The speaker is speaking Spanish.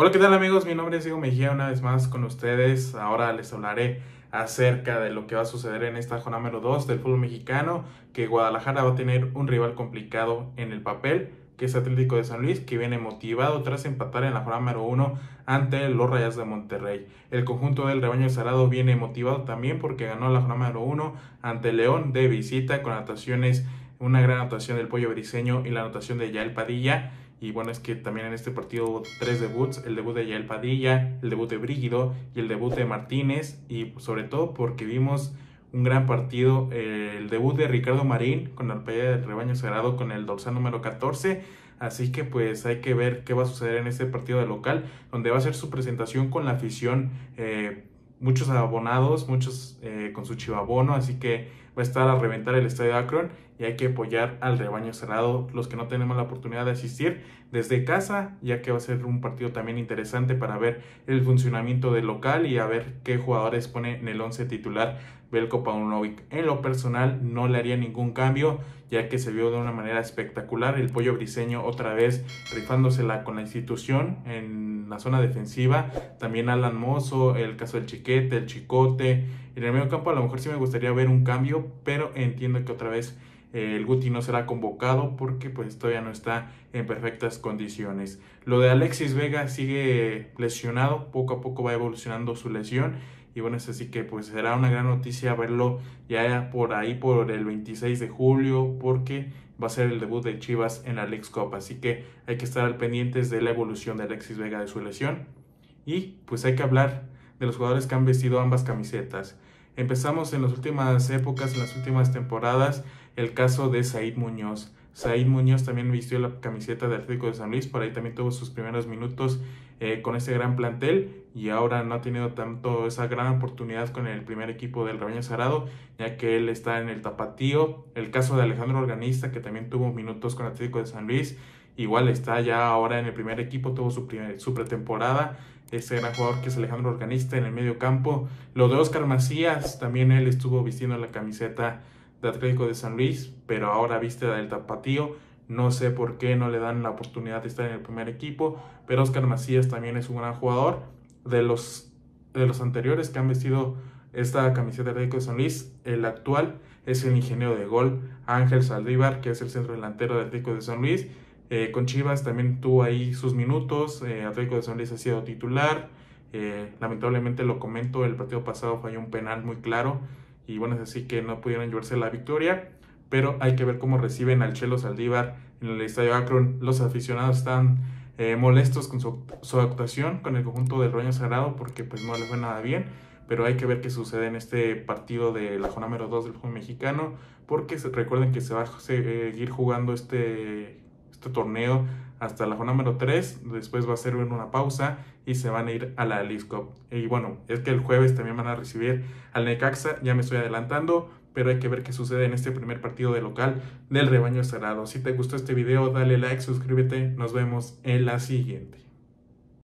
Hola, ¿qué tal amigos? Mi nombre es Diego Mejía, una vez más con ustedes. Ahora les hablaré acerca de lo que va a suceder en esta jornada número 2 del fútbol mexicano, que Guadalajara va a tener un rival complicado en el papel, que es Atlético de San Luis, que viene motivado tras empatar en la jornada número 1 ante los Rayas de Monterrey. El conjunto del rebaño cerrado viene motivado también porque ganó la jornada número 1 ante León de visita con anotaciones, una gran anotación del Pollo Briseño y la anotación de Yael Padilla. Y bueno, es que también en este partido hubo tres debuts, el debut de Yael Padilla, el debut de Brígido y el debut de Martínez, y sobre todo porque vimos un gran partido, el debut de Ricardo Marín con la pelea del rebaño sagrado con el dorsal número 14, así que pues hay que ver qué va a suceder en este partido de local, donde va a ser su presentación con la afición, eh, muchos abonados, muchos eh, con su chivabono, así que va a estar a reventar el estadio Akron y hay que apoyar al rebaño cerrado, los que no tenemos la oportunidad de asistir desde casa, ya que va a ser un partido también interesante para ver el funcionamiento del local y a ver qué jugadores pone en el 11 titular Belko Paunovic. En lo personal no le haría ningún cambio, ya que se vio de una manera espectacular el pollo briseño otra vez rifándosela con la institución en la zona defensiva. También Alan Mozo, el caso del Chiquete, el Chicote. En el medio campo a lo mejor sí me gustaría ver un cambio, pero entiendo que otra vez eh, el Guti no será convocado porque pues todavía no está en perfectas condiciones. Lo de Alexis Vega sigue lesionado, poco a poco va evolucionando su lesión y bueno, así que pues será una gran noticia verlo ya por ahí por el 26 de julio porque va a ser el debut de Chivas en la Lex Cup, así que hay que estar al pendientes de la evolución de Alexis Vega de su lesión y pues hay que hablar de los jugadores que han vestido ambas camisetas. Empezamos en las últimas épocas, en las últimas temporadas, el caso de Said Muñoz. Said Muñoz también vistió la camiseta de Atlético de San Luis, por ahí también tuvo sus primeros minutos eh, con ese gran plantel y ahora no ha tenido tanto esa gran oportunidad con el primer equipo del Rebaño Sarado, ya que él está en el tapatío. El caso de Alejandro Organista, que también tuvo minutos con Atlético de San Luis, igual está ya ahora en el primer equipo, tuvo su, su pretemporada ese gran jugador que es Alejandro Organista en el medio campo. Lo de Oscar Macías, también él estuvo vistiendo la camiseta de Atlético de San Luis, pero ahora viste la del Tapatío. No sé por qué no le dan la oportunidad de estar en el primer equipo, pero Oscar Macías también es un gran jugador. De los, de los anteriores que han vestido esta camiseta de Atlético de San Luis, el actual es el ingeniero de gol Ángel Saldívar, que es el centro delantero de Atlético de San Luis eh, con Chivas también tuvo ahí sus minutos, eh, Atlético de San Luis ha sido titular, eh, lamentablemente lo comento, el partido pasado falló un penal muy claro y bueno, es así que no pudieron llevarse la victoria, pero hay que ver cómo reciben al Chelo Saldívar en el Estadio Akron. Los aficionados están eh, molestos con su, actuación con el conjunto del Roño Sagrado porque pues no le fue nada bien, pero hay que ver qué sucede en este partido de la jornada número 2 del fútbol mexicano porque recuerden que se va a seguir jugando este este torneo hasta la jornada número 3, después va a ser una pausa y se van a ir a la Lisco. Y bueno, es que el jueves también van a recibir al Necaxa, ya me estoy adelantando, pero hay que ver qué sucede en este primer partido de local del rebaño cerrado. Si te gustó este video, dale like, suscríbete, nos vemos en la siguiente.